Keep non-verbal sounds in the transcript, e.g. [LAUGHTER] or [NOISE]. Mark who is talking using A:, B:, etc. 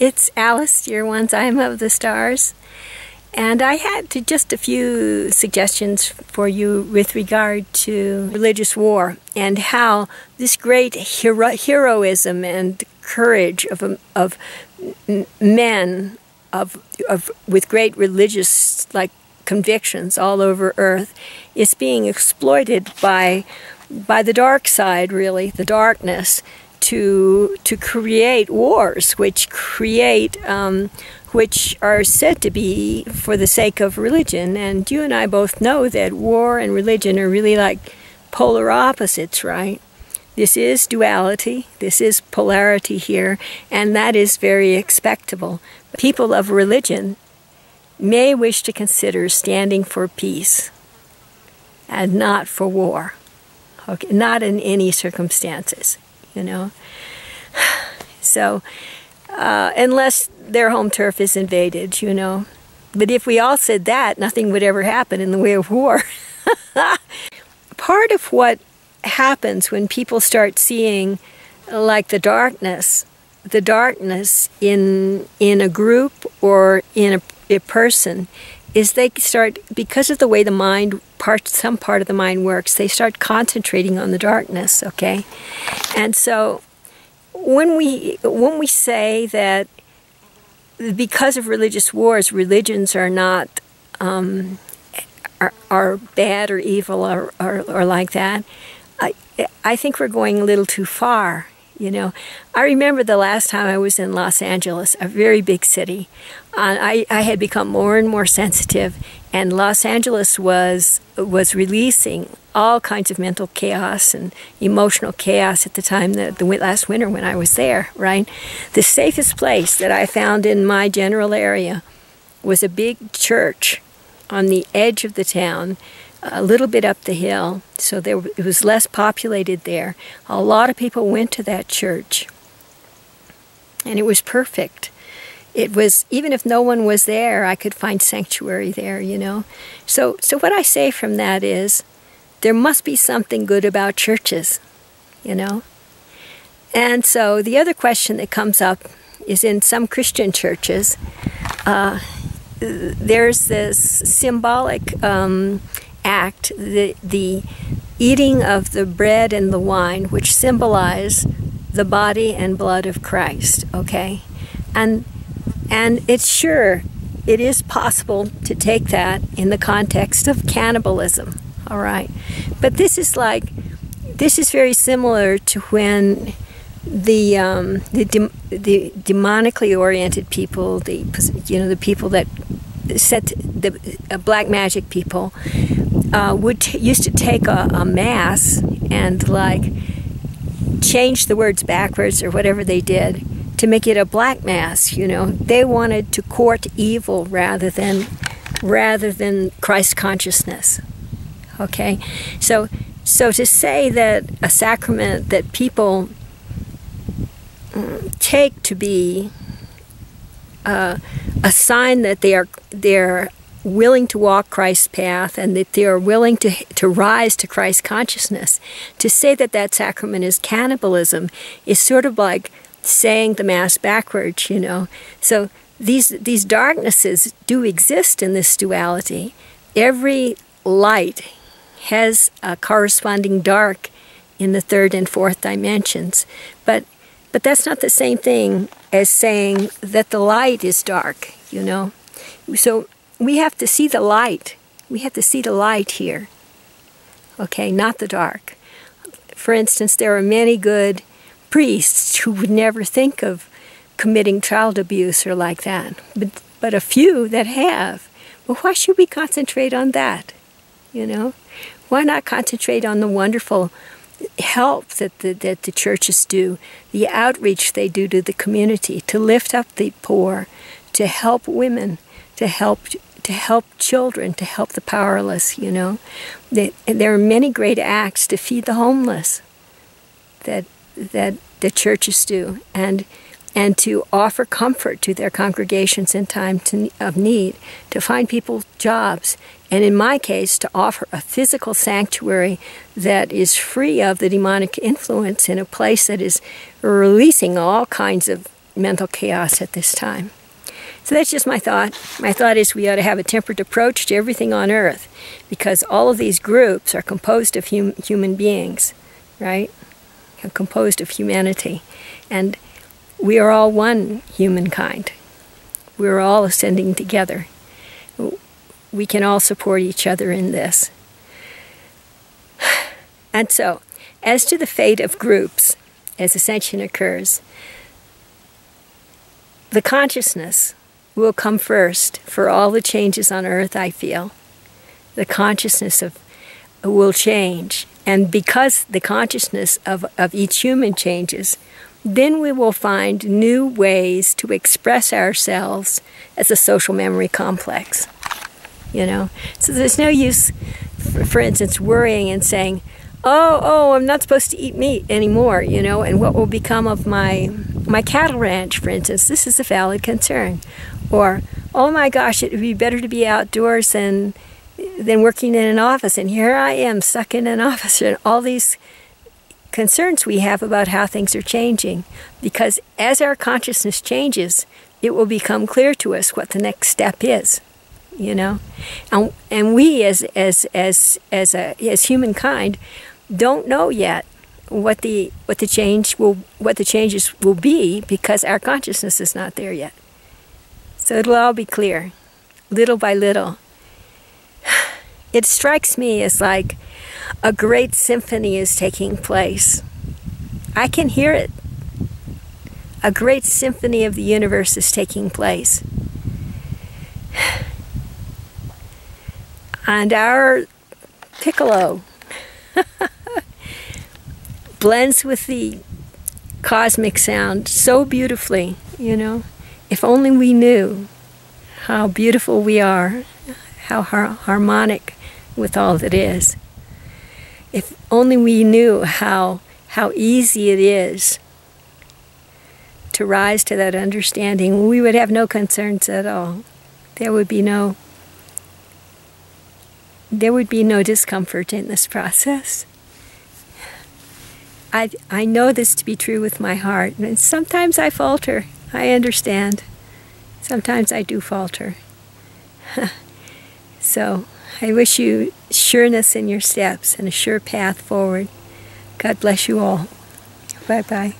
A: It's Alice, dear ones. I'm of the stars. And I had to just a few suggestions for you with regard to religious war and how this great hero- heroism and courage of, um, of men of, of, with great religious like convictions all over earth is being exploited by, by the dark side, really, the darkness, to to create wars, which create um, which are said to be for the sake of religion. And you and I both know that war and religion are really like polar opposites, right? This is duality, this is polarity here, and that is very expectable. People of religion may wish to consider standing for peace and not for war. Okay, not in any circumstances you know. So, uh, unless their home turf is invaded, you know. But if we all said that, nothing would ever happen in the way of war. [LAUGHS] Part of what happens when people start seeing, like the darkness, the darkness in in a group or in a, a person, is they start because of the way the mind part some part of the mind works they start concentrating on the darkness okay? And so when we when we say that because of religious wars religions are not um, are, are bad or evil or, or, or like that I, I think we're going a little too far you know, I remember the last time I was in Los Angeles, a very big city. Uh, I, I had become more and more sensitive, and Los Angeles was was releasing all kinds of mental chaos and emotional chaos at the time that the last winter when I was there. Right, the safest place that I found in my general area was a big church on the edge of the town a little bit up the hill, so there it was less populated there. A lot of people went to that church, and it was perfect. It was even if no one was there, I could find sanctuary there. You know, so so what I say from that is, there must be something good about churches, you know. And so the other question that comes up is in some Christian churches. Uh, there's this symbolic um, act, the, the eating of the bread and the wine, which symbolize the body and blood of Christ, okay? And, and it's sure, it is possible to take that in the context of cannibalism, all right? But this is like, this is very similar to when the um, the, de- the demonically oriented people, the you know the people that set the uh, black magic people uh, would used to take a, a mass and like change the words backwards or whatever they did to make it a black mass. You know, they wanted to court evil rather than rather than Christ consciousness. Okay, so so to say that a sacrament that people mm, take to be uh, a sign that they are they're willing to walk Christ's path and that they are willing to, to rise to Christ consciousness. To say that that sacrament is cannibalism is sort of like saying the Mass backwards, you know. So these, these darknesses do exist in this duality. Every light has a corresponding dark in the third and fourth dimensions. But, but that's not the same thing as saying that the light is dark, you know. So we have to see the light. We have to see the light here. Okay, not the dark. For instance, there are many good priests who would never think of committing child abuse or like that, but, but a few that have. Well, why should we concentrate on that? You know? Why not concentrate on the wonderful help that the, that the churches do, the outreach they do to the community, to lift up the poor, to help women, to help to help children, to help the powerless, you know. They, there are many great acts to feed the homeless that that the churches do and and to offer comfort to their congregations in time to, of need, to find people jobs, and in my case, to offer a physical sanctuary that is free of the demonic influence in a place that is releasing all kinds of mental chaos at this time. So that's just my thought. My thought is we ought to have a tempered approach to everything on earth because all of these groups are composed of hum human beings, right? Composed of humanity. And we are all one humankind. We're all ascending together. We can all support each other in this. [SIGHS] And so, as to the fate of groups as ascension occurs, the consciousness will come first for all the changes on earth, I feel. The consciousness of will change. And because the consciousness of, of each human changes, then we will find new ways to express ourselves as a social memory complex. You know? So there's no use, for, for instance, worrying and saying, oh, oh, I'm not supposed to eat meat anymore, you know, and what will become of my my cattle ranch, for instance. This is a valid concern. Or, oh my gosh, it would be better to be outdoors than than working in an office, and here I am stuck in an office, and all these concerns we have about how things are changing. Because as our consciousness changes, it will become clear to us what the next step is you know and and we as as as as a as humankind don't know yet what the what the change will what the changes will be because our consciousness is not there yet. So it'll all be clear, little by little. [SIGHS] It strikes me as like a great symphony is taking place. I can hear it. A great symphony of the universe is taking place. And our piccolo [LAUGHS] blends with the cosmic sound so beautifully, you know. If only we knew how beautiful we are, how har harmonic with all that is. If only we knew how how easy it is to rise to that understanding, we would have no concerns at all. There would be no there would be no discomfort in this process. I, I know this to be true with my heart. And sometimes I falter. I understand. Sometimes I do falter. [LAUGHS] so I wish you sureness in your steps and a sure path forward. God bless you all. Bye bye.